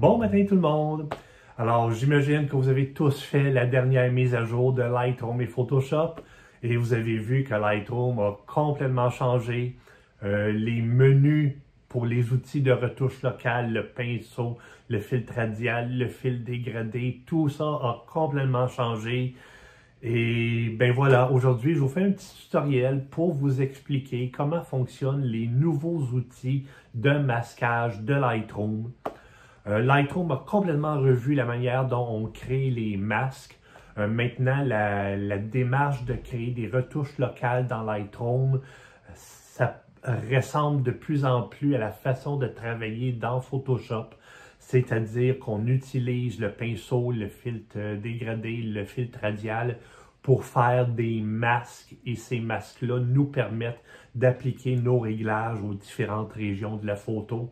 Bon matin tout le monde! Alors j'imagine que vous avez tous fait la dernière mise à jour de Lightroom et Photoshop et vous avez vu que Lightroom a complètement changé. Euh, les menus pour les outils de retouche locale, le pinceau, le filtre radial, le fil dégradé, tout ça a complètement changé. Et ben voilà, aujourd'hui, je vous fais un petit tutoriel pour vous expliquer comment fonctionnent les nouveaux outils de masquage de Lightroom. Euh, Lightroom a complètement revu la manière dont on crée les masques. Euh, maintenant, la, la, démarche de créer des retouches locales dans Lightroom, ça ressemble de plus en plus à la façon de travailler dans Photoshop c'est-à-dire qu'on utilise le pinceau, le filtre dégradé, le filtre radial pour faire des masques et ces masques-là nous permettent d'appliquer nos réglages aux différentes régions de la photo.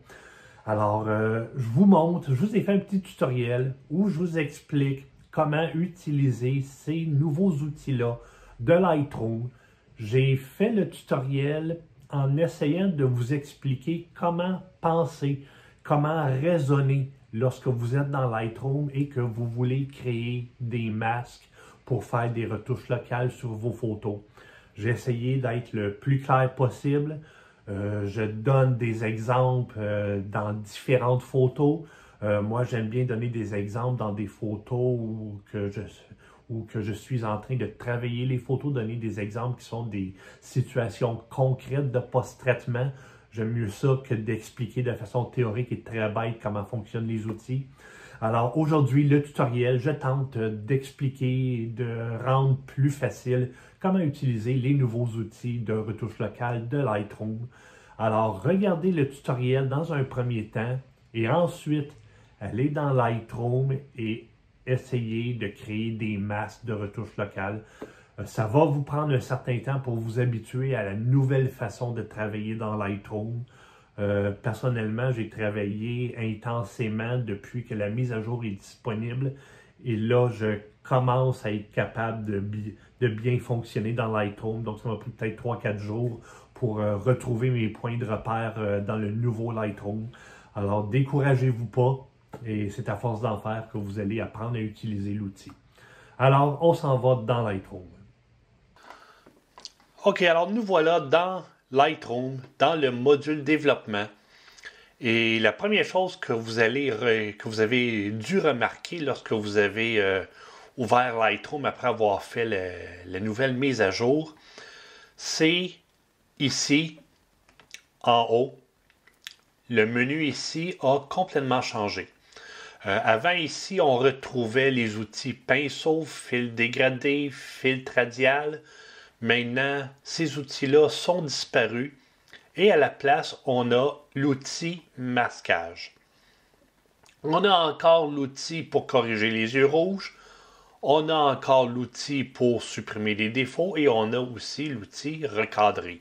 Alors, euh, je vous montre, je vous ai fait un petit tutoriel où je vous explique comment utiliser ces nouveaux outils-là de Lightroom. J'ai fait le tutoriel en essayant de vous expliquer comment penser comment raisonner lorsque vous êtes dans Lightroom et que vous voulez créer des masques pour faire des retouches locales sur vos photos. J'ai essayé d'être le plus clair possible. Euh, je donne des exemples euh, dans différentes photos. Euh, moi, j'aime bien donner des exemples dans des photos où que, je, que je suis en train de travailler les photos, donner des exemples qui sont des situations concrètes de post-traitement J'aime mieux ça que d'expliquer de façon théorique et très bête comment fonctionnent les outils. Alors aujourd'hui, le tutoriel, je tente d'expliquer, de rendre plus facile comment utiliser les nouveaux outils de retouche locale de Lightroom. Alors regardez le tutoriel dans un premier temps et ensuite allez dans Lightroom et essayez de créer des masques de retouche locale. Euh, ça va vous prendre un certain temps pour vous habituer à la nouvelle façon de travailler dans Lightroom. Euh, personnellement, j'ai travaillé intensément depuis que la mise à jour est disponible. Et là, je commence à être capable de, bien fonctionner dans Lightroom. Donc, ça m'a pris peut-être 3-4 jours pour euh, retrouver mes points de repère dans le nouveau Lightroom. Alors, découragez-vous pas. Et c'est à force d'en faire que vous allez apprendre à utiliser l'outil. Alors, on s'en va dans Lightroom. OK, alors nous voilà dans Lightroom, dans le module développement. Et la première chose que vous, avez dû remarquer lorsque vous avez euh, ouvert Lightroom après avoir fait la nouvelle mise à jour, c'est ici, en haut, le menu ici a complètement changé. Euh, avant ici, on retrouvait les outils pinceau, fil dégradé, filtre radial, Maintenant, ces outils-là sont disparus et à la place, on a l'outil masquage. On a encore l'outil pour corriger les yeux rouges. On a encore l'outil pour supprimer les défauts et on a aussi l'outil recadrer.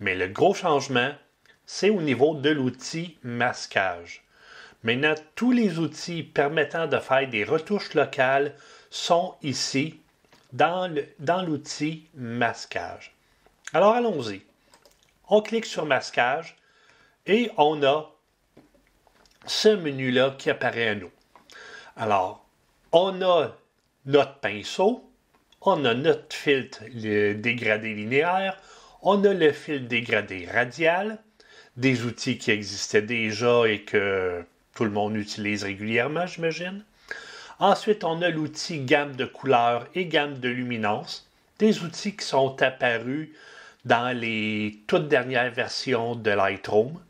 Mais le gros changement, c'est au niveau de l'outil masquage. Maintenant, tous les outils permettant de faire des retouches locales sont ici dans l'outil masquage. Alors allons-y. On clique sur masquage et on a ce menu-là qui apparaît à nous. Alors, on a notre pinceau, on a notre filtre dégradé linéaire, on a le fil dégradé radial, des outils qui existaient déjà et que tout le monde utilise régulièrement, j'imagine. Ensuite, on a l'outil gamme de couleurs et gamme de luminance, des outils qui sont apparus dans les toutes dernières versions de Lightroom.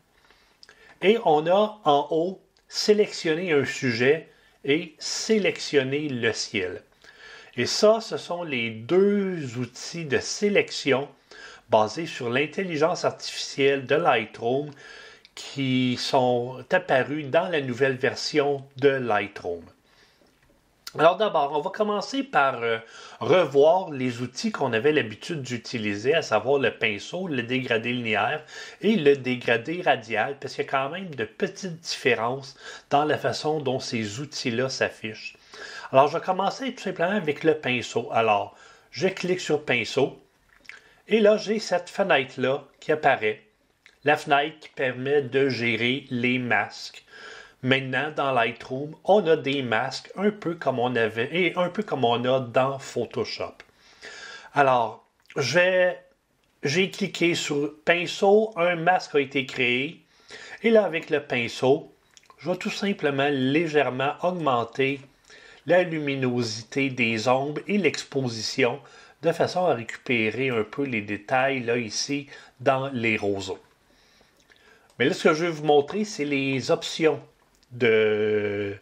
Et on a en haut sélectionné un sujet et sélectionné le ciel. Et ça, ce sont les deux outils de sélection basés sur l'intelligence artificielle de Lightroom qui sont apparus dans la nouvelle version de Lightroom. Alors d'abord, on va commencer par euh, revoir les outils qu'on avait l'habitude d'utiliser, à savoir le pinceau, le dégradé linéaire et le dégradé radial, parce qu'il y a quand même de petites différences dans la façon dont ces outils-là s'affichent. Alors je vais commencer tout simplement avec le pinceau. Alors, je clique sur pinceau et là j'ai cette fenêtre-là qui apparaît. La fenêtre qui permet de gérer les masques. Maintenant, dans Lightroom, on a des masques un peu comme on avait et un peu comme on a dans Photoshop. Alors, j'ai cliqué sur pinceau, un masque a été créé. Et là, avec le pinceau, je vais tout simplement légèrement augmenter la luminosité des ombres et l'exposition de façon à récupérer un peu les détails là ici dans les roseaux. Mais là, ce que je vais vous montrer, c'est les options de,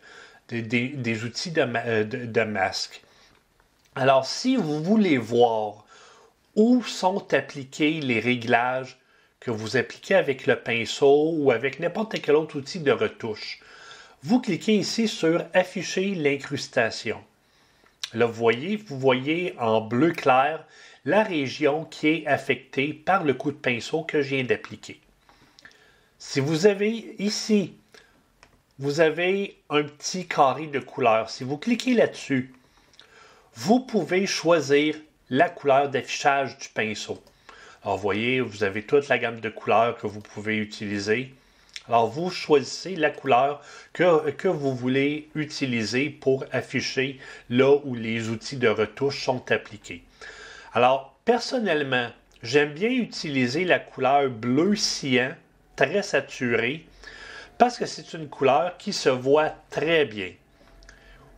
des outils de, de, masque. Alors, si vous voulez voir où sont appliqués les réglages que vous appliquez avec le pinceau ou avec n'importe quel autre outil de retouche, vous cliquez ici sur Afficher l'incrustation. Là, vous voyez, vous voyez en bleu clair la région qui est affectée par le coup de pinceau que je viens d'appliquer. Si vous avez ici vous avez un petit carré de couleur. Si vous cliquez là-dessus, vous pouvez choisir la couleur d'affichage du pinceau. Alors, vous voyez, vous avez toute la gamme de couleurs que vous pouvez utiliser. Alors, vous choisissez la couleur que, que vous voulez utiliser pour afficher là où les outils de retouche sont appliqués. Alors, personnellement, j'aime bien utiliser la couleur bleu cyan, très saturée, parce que c'est une couleur qui se voit très bien.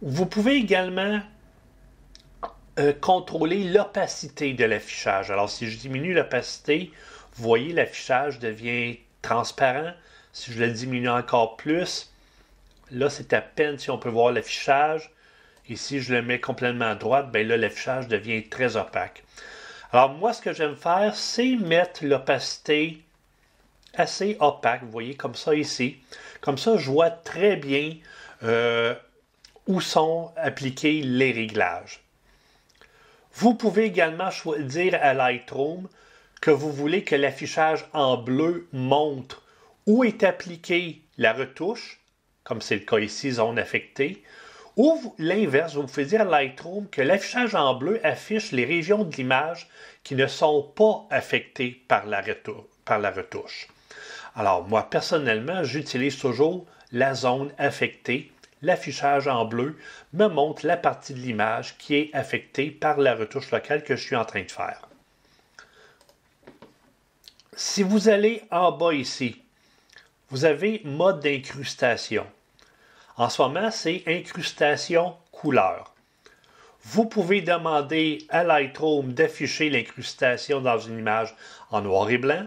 Vous pouvez également euh, contrôler l'opacité de l'affichage. Alors si je diminue l'opacité, vous voyez l'affichage devient transparent. Si je le diminue encore plus, là c'est à peine si on peut voir l'affichage. Et si je le mets complètement à droite, bien là l'affichage devient très opaque. Alors moi ce que j'aime faire, c'est mettre l'opacité assez opaque, vous voyez, comme ça ici. Comme ça, je vois très bien euh, où sont appliqués les réglages. Vous pouvez également dire à Lightroom que vous voulez que l'affichage en bleu montre où est appliquée la retouche, comme c'est le cas ici, zone affectée, ou l'inverse, vous pouvez dire à Lightroom que l'affichage en bleu affiche les régions de l'image qui ne sont pas affectées par la retouche. Alors, moi, personnellement, j'utilise toujours la zone affectée. L'affichage en bleu me montre la partie de l'image qui est affectée par la retouche locale que je suis en train de faire. Si vous allez en bas ici, vous avez mode d'incrustation. En ce moment, c'est incrustation couleur. Vous pouvez demander à Lightroom d'afficher l'incrustation dans une image en noir et blanc,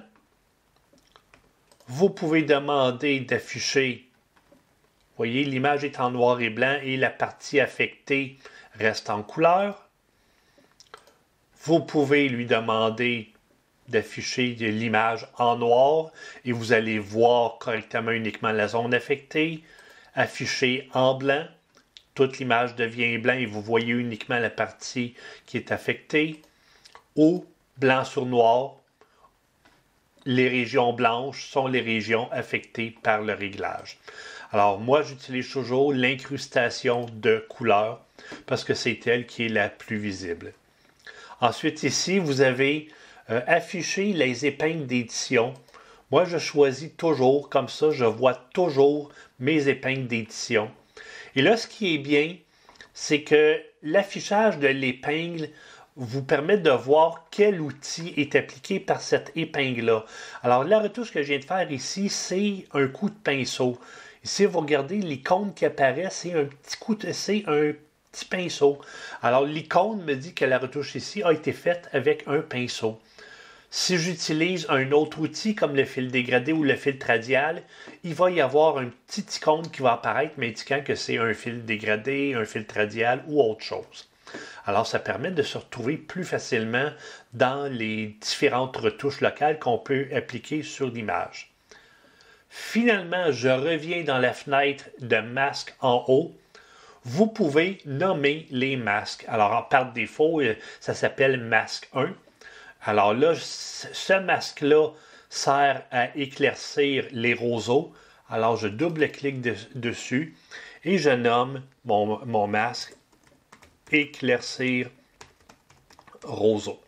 vous pouvez demander d'afficher. Voyez, l'image est en noir et blanc et la partie affectée reste en couleur. Vous pouvez lui demander d'afficher l'image en noir et vous allez voir correctement uniquement la zone affectée. Afficher en blanc, toute l'image devient blanc et vous voyez uniquement la partie qui est affectée. Ou blanc sur noir, les régions blanches sont les régions affectées par le réglage. Alors moi, j'utilise toujours l'incrustation de couleur parce que c'est elle qui est la plus visible. Ensuite, ici, vous avez euh, affiché les épingles d'édition. Moi, je choisis toujours, comme ça, je vois toujours mes épingles d'édition. Et là, ce qui est bien, c'est que l'affichage de l'épingle vous permet de voir quel outil est appliqué par cette épingle-là. Alors, la retouche que je viens de faire ici, c'est un coup de pinceau. Ici, vous regardez l'icône qui apparaît, c'est un petit coup de, c'est un petit pinceau. Alors, l'icône me dit que la retouche ici a été faite avec un pinceau. Si j'utilise un autre outil comme le fil dégradé ou le filtre radial, il va y avoir un petit icône qui va apparaître m'indiquant que c'est un fil dégradé, un filtre radial ou autre chose. Alors, ça permet de se retrouver plus facilement dans les différentes retouches locales qu'on peut appliquer sur l'image. Finalement, je reviens dans la fenêtre de masque en haut. Vous pouvez nommer les masques. Alors, par défaut, euh, ça s'appelle masque 1. Alors là, ce masque-là sert à éclaircir les roseaux. Alors, je double-clique dessus et je nomme mon masque éclaircir roseau.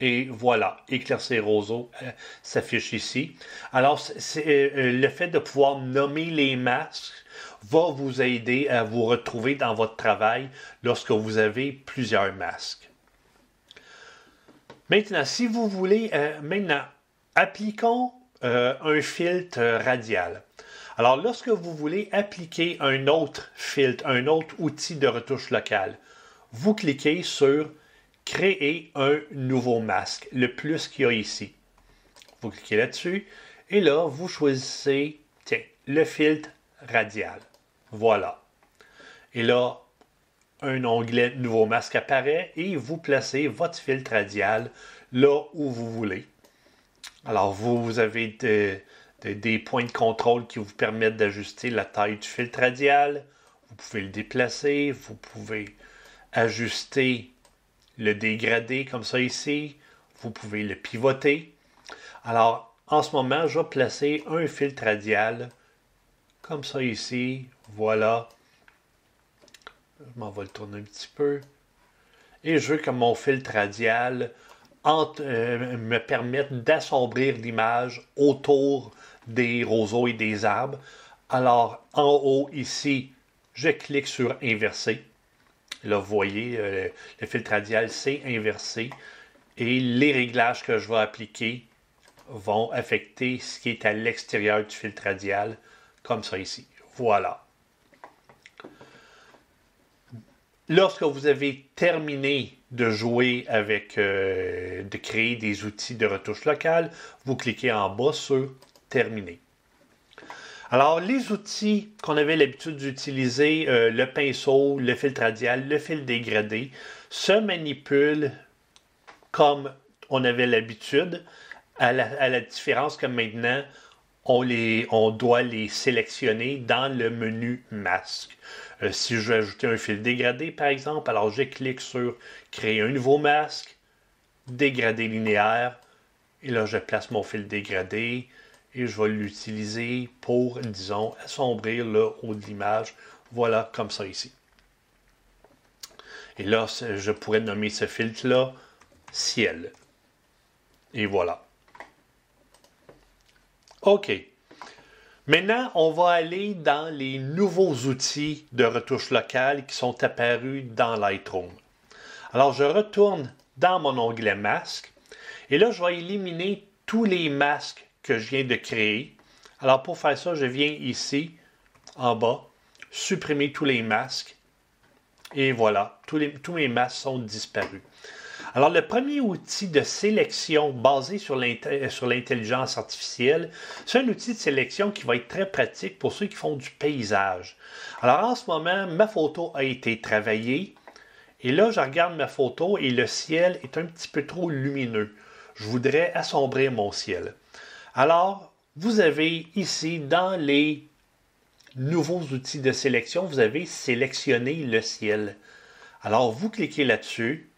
Et voilà, éclaircir roseau euh, s'affiche ici. Alors, c'est, euh, le fait de pouvoir nommer les masques va vous aider à vous retrouver dans votre travail lorsque vous avez plusieurs masques. Maintenant, si vous voulez, euh, maintenant, appliquons un filtre radial. Alors, lorsque vous voulez appliquer un autre filtre, un autre outil de retouche locale, vous cliquez sur Créer un nouveau masque, le plus qu'il y a ici. Vous cliquez là-dessus et là, vous choisissez le filtre radial. Voilà. Et là, un onglet Nouveau masque apparaît et vous placez votre filtre radial là où vous voulez. Alors, vous, avez des points de contrôle qui vous permettent d'ajuster la taille du filtre radial. Vous pouvez le déplacer, vous pouvez ajuster le dégradé comme ça ici. Vous pouvez le pivoter. Alors, en ce moment, je vais placer un filtre radial comme ça ici. Voilà. Je m'en vais le tourner un petit peu. Et je veux que mon filtre radial euh, me permette d'assombrir l'image autour des roseaux et des arbres. Alors, en haut ici, je clique sur inverser. Là, vous voyez, euh, le filtre radial s'est inversé et les réglages que je vais appliquer vont affecter ce qui est à l'extérieur du filtre radial, comme ça ici. Voilà. Lorsque vous avez terminé de jouer avec, euh, de créer des outils de retouche locale, vous cliquez en bas sur Alors, les outils qu'on avait l'habitude d'utiliser, euh, le pinceau, le filtre radial, le fil dégradé, se manipulent comme on avait l'habitude, à la, différence que maintenant, on doit les sélectionner dans le menu masque. Euh, si je veux ajouter un fil dégradé, par exemple, alors je clique sur Créer un nouveau masque, Dégradé linéaire, et là je place mon fil dégradé, et je vais l'utiliser pour, disons, assombrir le haut de l'image. Voilà, comme ça ici. Et là, je pourrais nommer ce filtre-là ciel. Et voilà. OK. Maintenant, on va aller dans les nouveaux outils de retouche locale qui sont apparus dans Lightroom. Alors, je retourne dans mon onglet masque et là, je vais éliminer tous les masques que je viens de créer. Alors pour faire ça, je viens ici, en bas, supprimer tous les masques. Et voilà, tous, mes masques sont disparus. Alors, le premier outil de sélection basé sur l'intelligence artificielle, c'est un outil de sélection qui va être très pratique pour ceux qui font du paysage. Alors, en ce moment, ma photo a été travaillée. Et là, je regarde ma photo et le ciel est un petit peu trop lumineux. Je voudrais assombrir mon ciel. Alors, vous avez ici dans les nouveaux outils de sélection, vous avez sélectionné le ciel. Alors, vous cliquez là-dessus.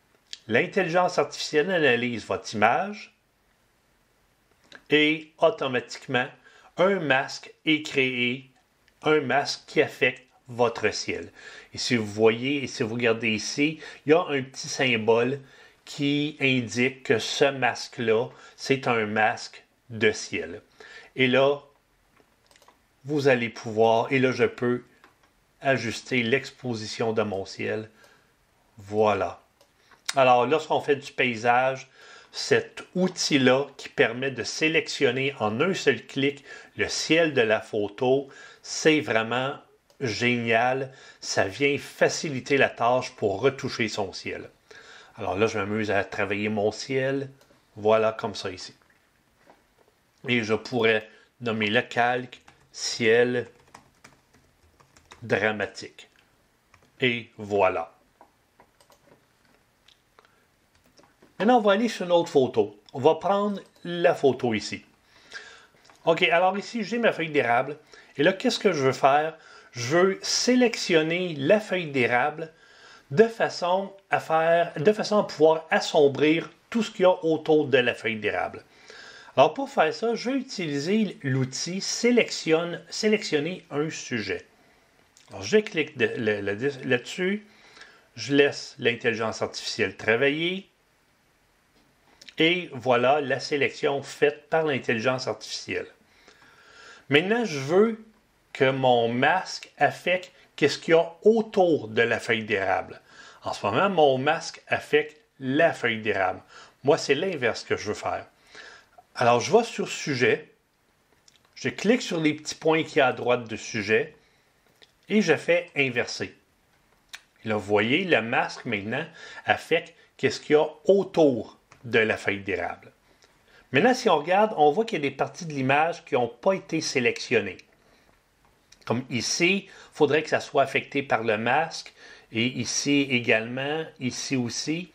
L'intelligence artificielle analyse votre image et automatiquement, un masque est créé, un masque qui affecte votre ciel. Et si vous voyez, et si vous regardez ici, il y a un petit symbole qui indique que ce masque-là, c'est un masque de ciel. Et là, vous allez pouvoir, et là je peux ajuster l'exposition de mon ciel. Voilà. Alors lorsqu'on fait du paysage, cet outil-là qui permet de sélectionner en un seul clic le ciel de la photo, c'est vraiment génial. Ça vient faciliter la tâche pour retoucher son ciel. Alors là, je m'amuse à travailler mon ciel. Voilà comme ça ici et je pourrais nommer le calque ciel dramatique. Et voilà. Maintenant, on va aller sur une autre photo. On va prendre la photo ici. OK, alors ici, j'ai ma feuille d'érable. Et là, qu'est-ce que je veux faire? Je veux sélectionner la feuille d'érable de façon à faire, de façon à pouvoir assombrir tout ce qu'il y a autour de la feuille d'érable. Alors pour faire ça, je vais utiliser l'outil sélectionne, sélectionner un sujet. Alors je clique là-dessus, je laisse l'intelligence artificielle travailler. Et voilà la sélection faite par l'intelligence artificielle. Maintenant, je veux que mon masque affecte qu'est-ce qu'il y a autour de la feuille d'érable. En ce moment, mon masque affecte la feuille d'érable. Moi, c'est l'inverse que je veux faire. Alors, je vais sur Sujet, je clique sur les petits points qui y a à droite de Sujet et je fais Inverser. là, vous voyez, le masque maintenant affecte qu'est-ce qu'il y a autour de la feuille d'érable. Maintenant, si on regarde, on voit qu'il y a des parties de l'image qui n'ont pas été sélectionnées. Comme ici, il faudrait que ça soit affecté par le masque, et ici également, ici aussi.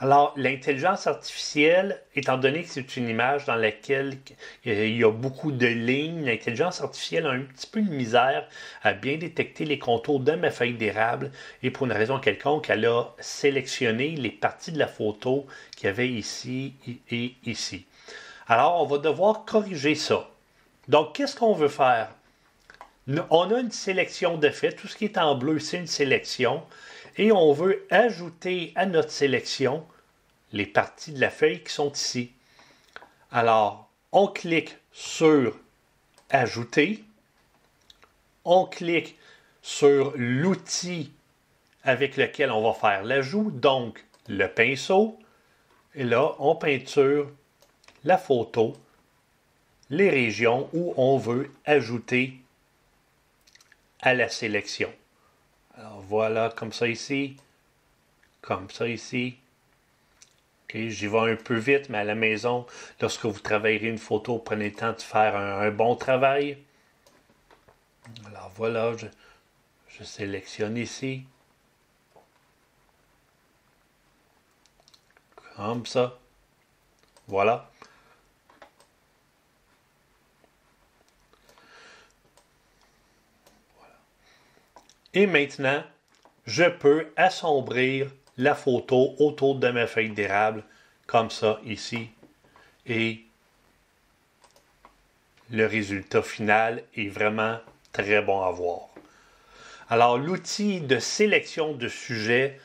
Alors, l'intelligence artificielle, étant donné que c'est une image dans laquelle il y a beaucoup de lignes, l'intelligence artificielle a un petit peu de misère à bien détecter les contours de ma feuille d'érable et pour une raison quelconque, elle a sélectionné les parties de la photo qu'il y avait ici et ici. Alors, on va devoir corriger ça. Donc, qu'est-ce qu'on veut faire? On a une sélection de fait. Tout ce qui est en bleu, c'est une sélection. Et on veut ajouter à notre sélection les parties de la feuille qui sont ici. Alors, on clique sur Ajouter. On clique sur l'outil avec lequel on va faire l'ajout, donc le pinceau. Et là, on peinture la photo, les régions où on veut ajouter à la sélection. Alors voilà, comme ça ici, comme ça ici. J'y vais un peu vite, mais à la maison, lorsque vous travaillerez une photo, prenez le temps de faire un, bon travail. Alors voilà, je, je sélectionne ici. Comme ça. Voilà. Et maintenant, je peux assombrir la photo autour de ma feuille d'érable, comme ça ici. Et le résultat final est vraiment très bon à voir. Alors, l'outil de sélection de sujets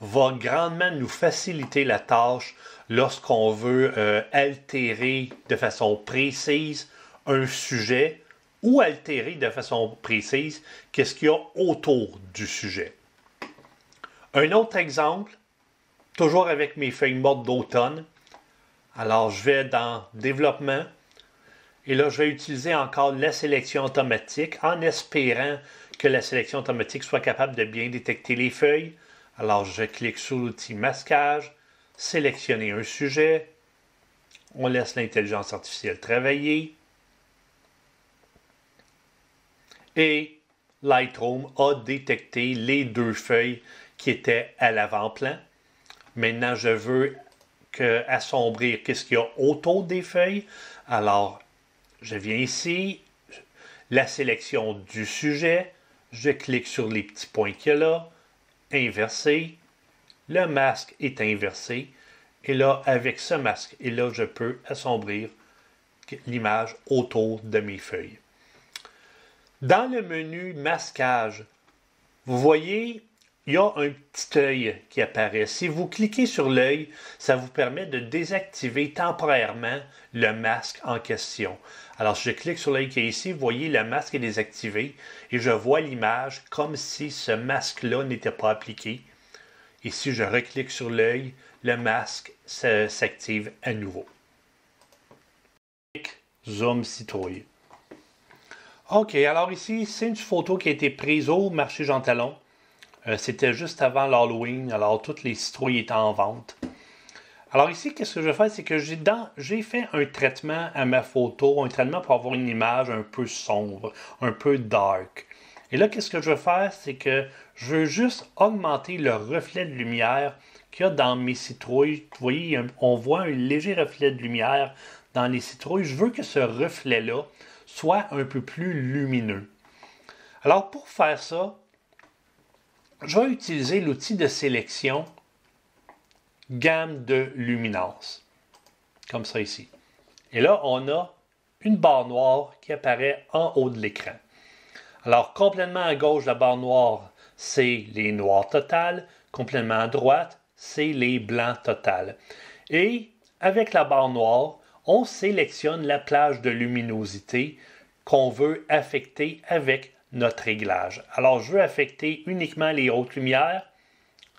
va grandement nous faciliter la tâche lorsqu'on veut euh, altérer de façon précise un sujet ou altérer de façon précise qu'est-ce qu'il y a autour du sujet. Un autre exemple, toujours avec mes feuilles mortes d'automne. Alors, je vais dans Développement et là, je vais utiliser encore la sélection automatique en espérant que la sélection automatique soit capable de bien détecter les feuilles. Alors, je clique sur l'outil Masquage, sélectionner un sujet. On laisse l'intelligence artificielle travailler. Et Lightroom a détecté les deux feuilles qui étaient à l'avant-plan. Maintenant, je veux assombrir qu'est-ce qu'il y a autour des feuilles. Alors, je viens ici, la sélection du sujet, je clique sur les petits points qu'il y a là, inverser, le masque est inversé, et là, avec ce masque, et là, je peux assombrir l'image autour de mes feuilles. Dans le menu masquage, vous voyez, il y a un petit œil qui apparaît. Si vous cliquez sur l'œil, ça vous permet de désactiver temporairement le masque en question. Alors, si je clique sur l'œil qui est ici, vous voyez, le masque est désactivé et je vois l'image comme si ce masque-là n'était pas appliqué. Et si je reclique sur l'œil, le masque s'active à nouveau. Zoom citrouille. OK, alors ici, c'est une photo qui a été prise au marché Jean Talon. Euh, c'était juste avant l'Halloween, alors toutes les citrouilles étaient en vente. Alors ici, qu'est-ce que je fais, c'est que j'ai fait un traitement à ma photo, un traitement pour avoir une image un peu sombre, un peu dark. Et là, qu'est-ce que je veux faire, c'est que je veux juste augmenter le reflet de lumière qu'il y a dans mes citrouilles. Vous voyez, on voit un léger reflet de lumière dans les citrouilles. Je veux que ce reflet-là soit un peu plus lumineux. Alors pour faire ça, je vais utiliser l'outil de sélection gamme de luminance, comme ça ici. Et là, on a une barre noire qui apparaît en haut de l'écran. Alors, complètement à gauche la barre noire, c'est les noirs totales. Complètement à droite, c'est les blancs totales. Et avec la barre noire, on sélectionne la plage de luminosité qu'on veut affecter avec notre réglage. Alors, je veux affecter uniquement les hautes lumières.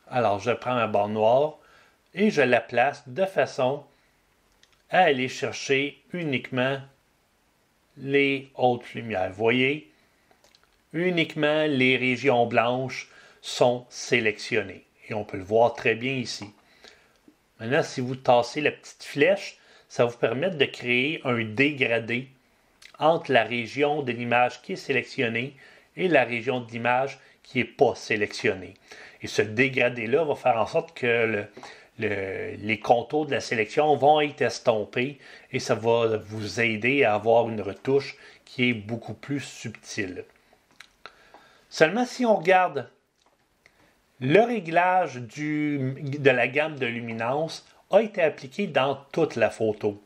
Alors, je prends ma barre noire et je la place de façon à aller chercher uniquement les hautes lumières. Vous voyez, uniquement les régions blanches sont sélectionnées. Et on peut le voir très bien ici. Maintenant, si vous tassez la petite flèche, ça va vous permettre de créer un dégradé entre la région de l'image qui est sélectionnée et la région de l'image qui n'est pas sélectionnée. Et ce dégradé-là va faire en sorte que les contours de la sélection vont être estompés et ça va vous aider à avoir une retouche qui est beaucoup plus subtile. Seulement si on regarde le réglage de la gamme de luminance a été appliqué dans toute la photo.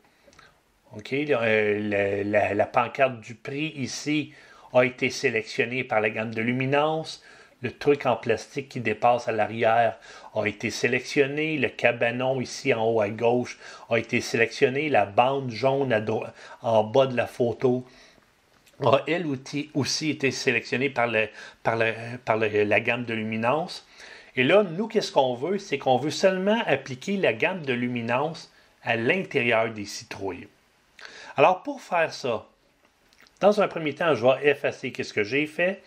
Euh, la, pancarte du prix ici a été sélectionnée par la gamme de luminance. Le truc en plastique qui dépasse à l'arrière a été sélectionné. Le cabanon ici en haut à gauche a été sélectionné. La bande jaune en bas de la photo a elle aussi été sélectionnée par, la gamme de luminance. Et là, nous, qu'est-ce qu'on veut? C'est qu'on veut seulement appliquer la gamme de luminance à l'intérieur des citrouilles. Alors, pour faire ça, dans un premier temps, je vais effacer ce que j'ai fait.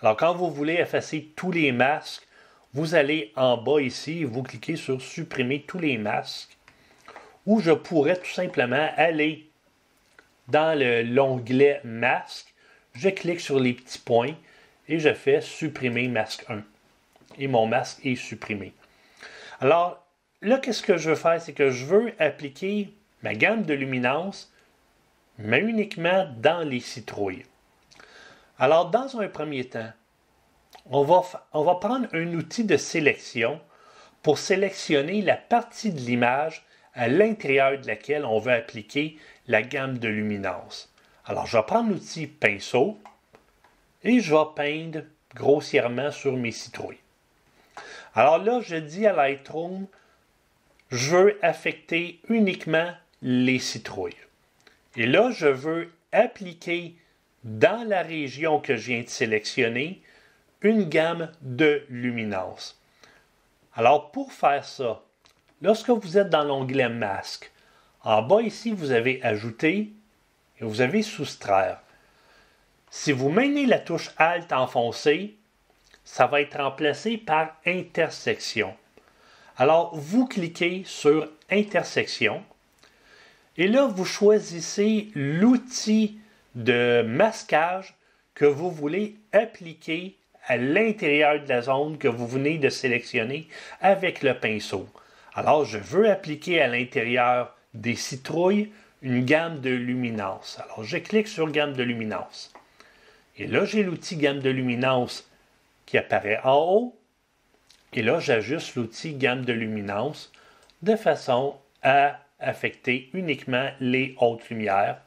Alors, quand vous voulez effacer tous les masques, vous allez en bas ici, vous cliquez sur Supprimer tous les masques, ou je pourrais tout simplement aller dans l'onglet Masque, je clique sur les petits points et je fais Supprimer masque 1. Et mon masque est supprimé. Alors, là, qu'est-ce que je veux faire? C'est que je veux appliquer ma gamme de luminance mais uniquement dans les citrouilles. Alors, dans un premier temps, on va, on va prendre un outil de sélection pour sélectionner la partie de l'image à l'intérieur de laquelle on veut appliquer la gamme de luminance. Alors, je vais prendre l'outil pinceau et je vais peindre grossièrement sur mes citrouilles. Alors là, je dis à Lightroom, je veux affecter uniquement les citrouilles. Et là, je veux appliquer dans la région que je viens de sélectionner une gamme de luminance. Alors, pour faire ça, lorsque vous êtes dans l'onglet Masque, en bas ici, vous avez Ajouter et vous avez Soustraire. Si vous maintenez la touche Alt enfoncée, ça va être remplacé par Intersection. Alors, vous cliquez sur Intersection et là, vous choisissez l'outil de masquage que vous voulez appliquer à l'intérieur de la zone que vous venez de sélectionner avec le pinceau. Alors, je veux appliquer à l'intérieur des citrouilles une gamme de luminance. Alors, je clique sur gamme de luminance. Et là, j'ai l'outil gamme de luminance qui apparaît en haut. Et là, j'ajuste l'outil gamme de luminance de façon à affecter uniquement les hautes lumières.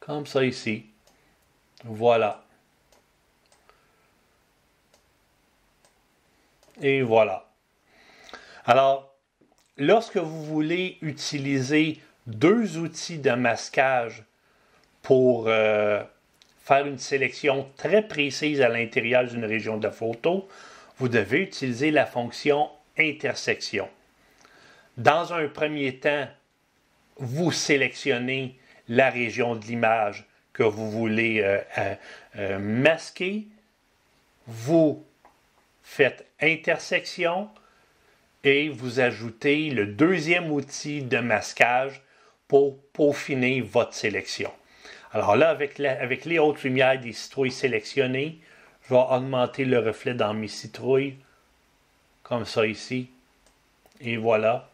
Comme ça ici. Voilà. Et voilà. Alors, lorsque vous voulez utiliser deux outils de masquage pour euh, faire une sélection très précise à l'intérieur d'une région de photo, vous devez utiliser la fonction intersection. Dans un premier temps, vous sélectionnez la région de l'image que vous voulez euh, euh, masquer. Vous faites intersection et vous ajoutez le deuxième outil de masquage pour peaufiner votre sélection. Alors là, avec, les hautes lumières des citrouilles sélectionnées, je vais augmenter le reflet dans mes citrouilles, comme ça ici. Et voilà.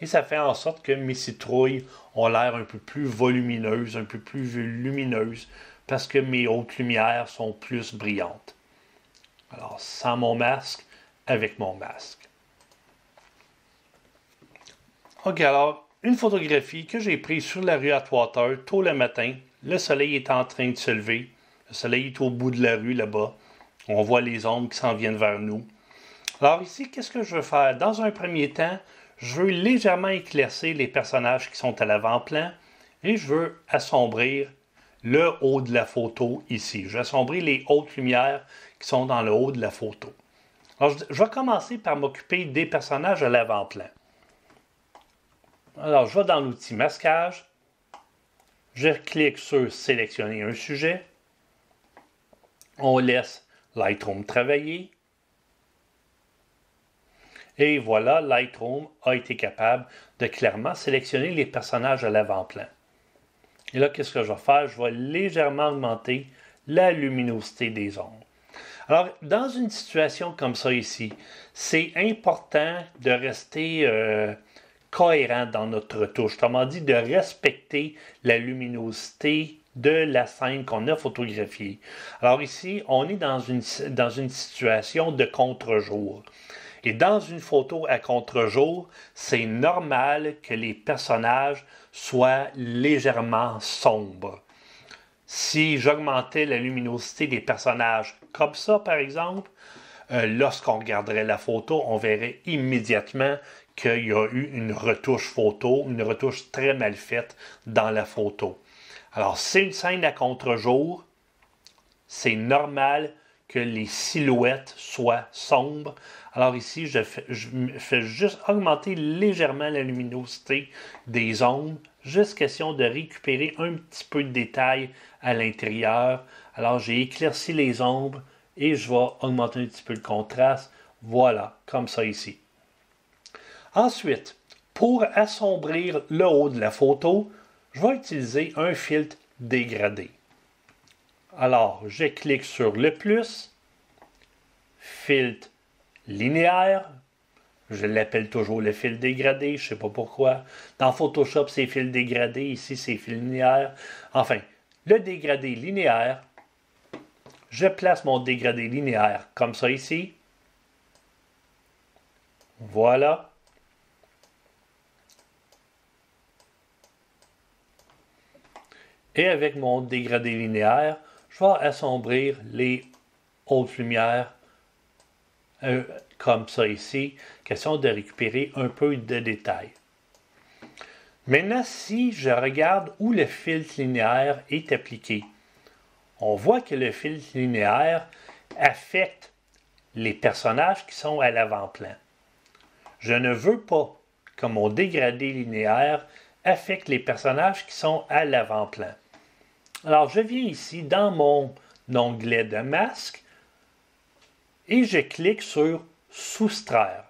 Et ça fait en sorte que mes citrouilles ont l'air un peu plus volumineuses, un peu plus lumineuses, parce que mes hautes lumières sont plus brillantes. Alors, sans mon masque, avec mon masque. Ok, alors, une photographie que j'ai prise sur la rue Atwater tôt le matin. Le soleil est en train de se lever. Le soleil est au bout de la rue là-bas. On voit les ombres qui s'en viennent vers nous. Alors ici, qu'est-ce que je veux faire? Dans un premier temps, je veux légèrement éclaircir les personnages qui sont à l'avant-plan et je veux assombrir le haut de la photo ici. Je vais assombrir les hautes lumières qui sont dans le haut de la photo. Alors, je vais commencer par m'occuper des personnages à l'avant-plan. Alors, je vais dans l'outil masquage. Je clique sur sélectionner un sujet. On laisse Lightroom travailler. Et voilà, Lightroom a été capable de clairement sélectionner les personnages à l'avant-plan. Et là, qu'est-ce que je vais faire? Je vais légèrement augmenter la luminosité des ombres. Alors, dans une situation comme ça ici, c'est important de rester euh, cohérent dans notre retouche. Autrement dit, de respecter la luminosité de la scène qu'on a photographiée. Alors ici, on est dans une, dans une situation de contre-jour. Et dans une photo à contre-jour, c'est normal que les personnages soient légèrement sombres. Si j'augmentais la luminosité des personnages comme ça, par exemple, euh, lorsqu'on regarderait la photo, on verrait immédiatement qu'il y a eu une retouche photo, une retouche très mal faite dans la photo. Alors, c'est une scène à contre-jour. C'est normal que les silhouettes soient sombres. Alors ici, je fais, juste augmenter légèrement la luminosité des ombres, juste question de récupérer un petit peu de détails à l'intérieur. Alors j'ai éclairci les ombres et je vais augmenter un petit peu le contraste. Voilà, comme ça ici. Ensuite, pour assombrir le haut de la photo, je vais utiliser un filtre dégradé. Alors, je clique sur le plus, filtre linéaire. Je l'appelle toujours le fil dégradé, je ne sais pas pourquoi. Dans Photoshop, c'est fil dégradé, ici c'est fil linéaire. Enfin, le dégradé linéaire, je place mon dégradé linéaire comme ça ici. Voilà. Et avec mon dégradé linéaire, je vais assombrir les hautes lumières euh, comme ça ici, question de récupérer un peu de détails. Maintenant, si je regarde où le filtre linéaire est appliqué, on voit que le filtre linéaire affecte les personnages qui sont à l'avant-plan. Je ne veux pas que mon dégradé linéaire affecte les personnages qui sont à l'avant-plan. Alors, je viens ici dans mon onglet de masque et je clique sur Soustraire.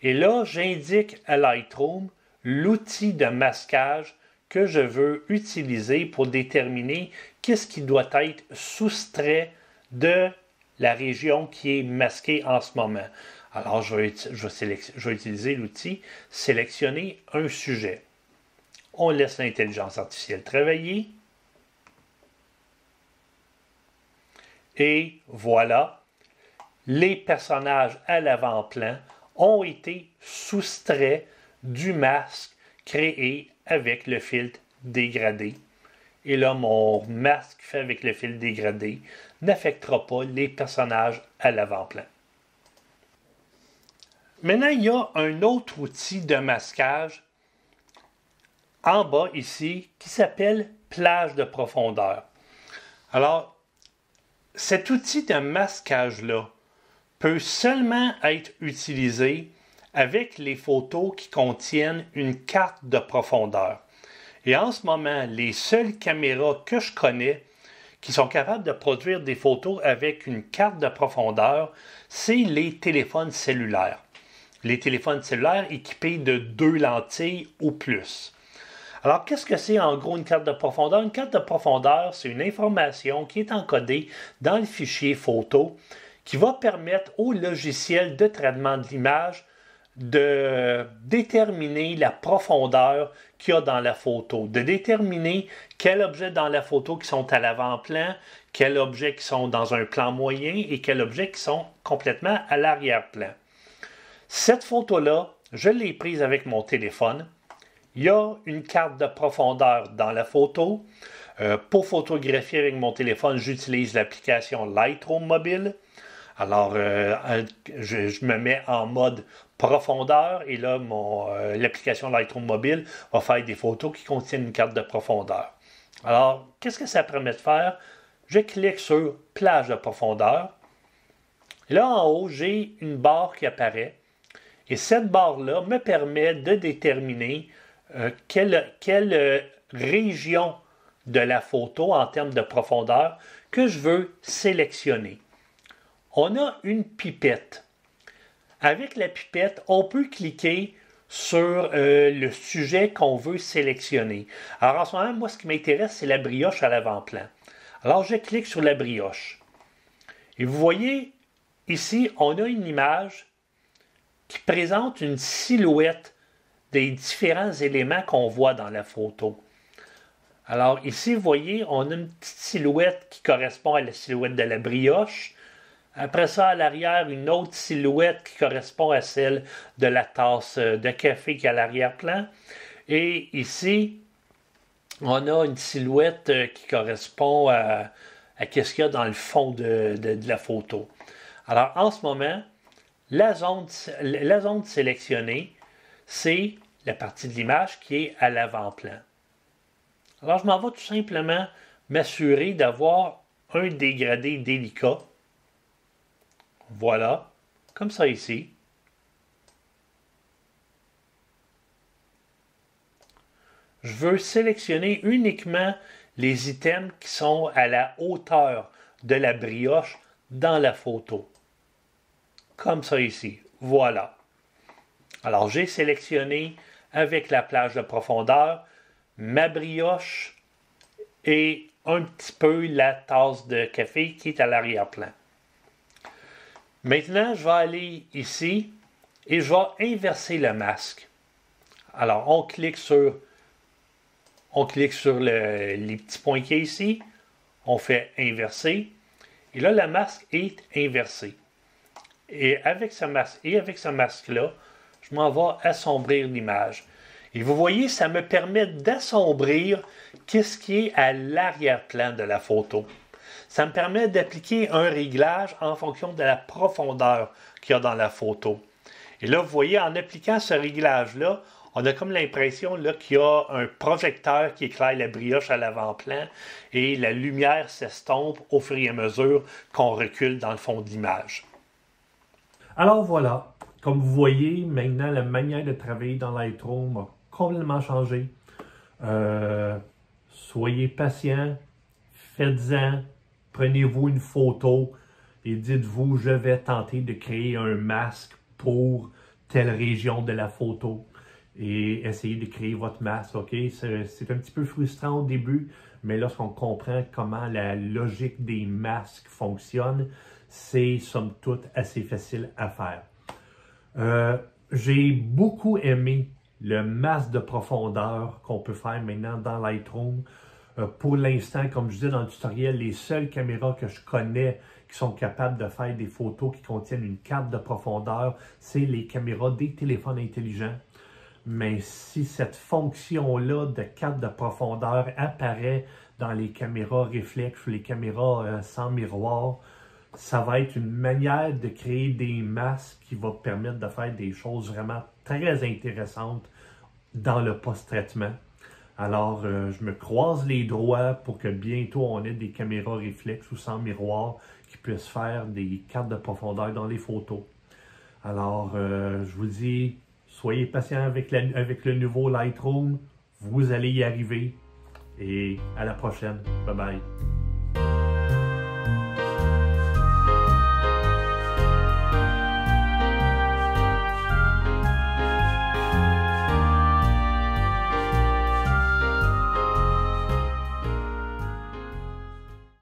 Et là, j'indique à Lightroom l'outil de masquage que je veux utiliser pour déterminer qu'est-ce qui doit être soustrait de la région qui est masquée en ce moment. Alors, je vais, je vais utiliser l'outil Sélectionner un sujet. On laisse l'intelligence artificielle travailler. Et voilà, les personnages à l'avant-plan ont été soustraits du masque créé avec le filtre dégradé. Et là, mon masque fait avec le fil dégradé n'affectera pas les personnages à l'avant-plan. Maintenant, il y a un autre outil de masquage en bas ici qui s'appelle plage de profondeur. Alors, cet outil de masquage-là peut seulement être utilisé avec les photos qui contiennent une carte de profondeur. Et en ce moment, les seules caméras que je connais qui sont capables de produire des photos avec une carte de profondeur, c'est les téléphones cellulaires. Les téléphones cellulaires équipés de deux lentilles ou plus. Alors, qu'est-ce que c'est en gros une carte de profondeur? Une carte de profondeur, c'est une information qui est encodée dans le fichier photo qui va permettre au logiciel de traitement de l'image de déterminer la profondeur qu'il y a dans la photo, de déterminer quels objets dans la photo qui sont à l'avant-plan, quels objets qui sont dans un plan moyen et quels objets qui sont complètement à l'arrière-plan. Cette photo-là, je l'ai prise avec mon téléphone. Il y a une carte de profondeur dans la photo. Euh, pour photographier avec mon téléphone, j'utilise l'application Lightroom Mobile. Alors, euh, je, me mets en mode profondeur et là, euh, l'application Lightroom Mobile va faire des photos qui contiennent une carte de profondeur. Alors, qu'est-ce que ça permet de faire? Je clique sur plage de profondeur. Là, en haut, j'ai une barre qui apparaît. Et cette barre-là me permet de déterminer euh, quelle, quelle région de la photo en termes de profondeur que je veux sélectionner? On a une pipette. Avec la pipette, on peut cliquer sur euh, le sujet qu'on veut sélectionner. Alors en ce moment, moi, ce qui m'intéresse, c'est la brioche à l'avant-plan. Alors je clique sur la brioche. Et vous voyez, ici, on a une image qui présente une silhouette des différents éléments qu'on voit dans la photo. Alors ici, vous voyez, on a une petite silhouette qui correspond à la silhouette de la brioche. Après ça, à l'arrière, une autre silhouette qui correspond à celle de la tasse de café qui est à l'arrière-plan. Et ici, on a une silhouette euh, qui correspond à, ce qu'il y a dans le fond de, la photo. Alors, en ce moment, la zone, la zone sélectionnée, c'est la partie de l'image qui est à l'avant-plan. Alors, je m'en vais tout simplement m'assurer d'avoir un dégradé délicat. Voilà, comme ça ici. Je veux sélectionner uniquement les items qui sont à la hauteur de la brioche dans la photo. Comme ça ici. Voilà. Alors j'ai sélectionné avec la plage de profondeur ma brioche et un petit peu la tasse de café qui est à l'arrière-plan. Maintenant, je vais aller ici et je vais inverser le masque. Alors, on clique sur, on clique sur les petits points qui est ici. On fait inverser. Et là, le masque est inversé. Et avec ce masque et avec ce masque-là, je m'en vais assombrir l'image. Et vous voyez, ça me permet d'assombrir qu'est-ce qui est à l'arrière-plan de la photo. Ça me permet d'appliquer un réglage en fonction de la profondeur qu'il y a dans la photo. Et là, vous voyez, en appliquant ce réglage-là, on a comme l'impression qu'il y a un projecteur qui éclaire la brioche à l'avant-plan et la lumière s'estompe au fur et à mesure qu'on recule dans le fond de l'image. Alors voilà, comme vous voyez, maintenant la manière de travailler dans Lightroom complètement changé. Euh, soyez patient, faites-en, prenez-vous une photo et dites-vous, je vais tenter de créer un masque pour telle région de la photo et essayez de créer votre masque? C'est un petit peu frustrant au début, mais lorsqu'on comprend comment la logique des masques fonctionne, c'est somme toute assez facile à faire. Euh, j'ai beaucoup aimé le masque de profondeur qu'on peut faire maintenant dans Lightroom. Euh, pour l'instant, comme je disais dans le tutoriel, les seules caméras que je connais qui sont capables de faire des photos qui contiennent une carte de profondeur, c'est les caméras des téléphones intelligents. Mais si cette fonction-là de carte de profondeur apparaît dans les caméras réflexes ou les caméras euh, sans miroir, ça va être une manière de créer des masques qui va permettre de faire des choses vraiment très intéressantes dans le post-traitement. Alors, euh, je me croise les doigts pour que bientôt on ait des caméras réflexes ou sans miroir qui puissent faire des cartes de profondeur dans les photos. Alors, euh, je vous dis, soyez patient avec le nouveau Lightroom. Vous allez y arriver. Et à la prochaine. Bye bye.